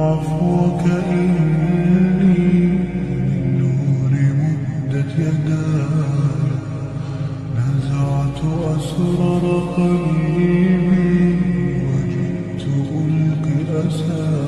عفوك إني للنور مدت يداي. نزعت أسرار قلبي وجئت ألقي أسى